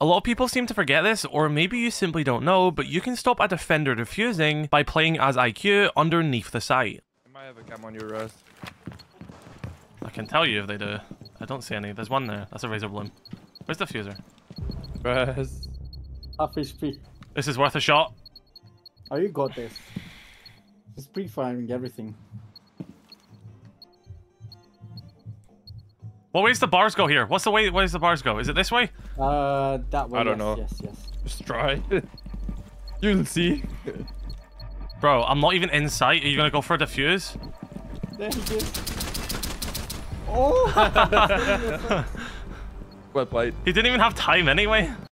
A lot of people seem to forget this, or maybe you simply don't know, but you can stop a defender defusing by playing as IQ underneath the site. I might have a cam on your rest. I can tell you if they do. I don't see any. There's one there. That's a Razorbloom. Where's the fuser? Rest. Half HP. This is worth a shot. Oh, you got this. Just pre-firing everything. What way's the bars go here? What's the way? Where's the bars go? Is it this way? Uh, that way. I don't yes, know. Yes, yes. Just try. You'll see. Bro, I'm not even in site. Are you gonna go for a defuse? There he is. Oh! Well played. He didn't even have time anyway.